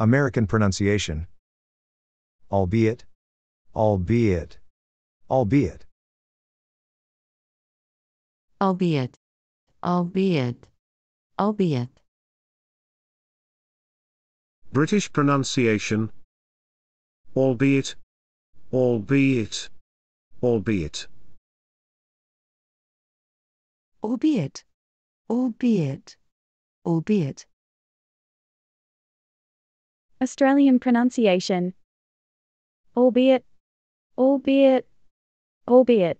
American pronunciation. Albeit, albeit, albeit. albeit, albeit, albeit, British pronunciation. Albeit, albeit, albeit. albeit, albeit, albeit, Australian pronunciation. Albeit, albeit, albeit.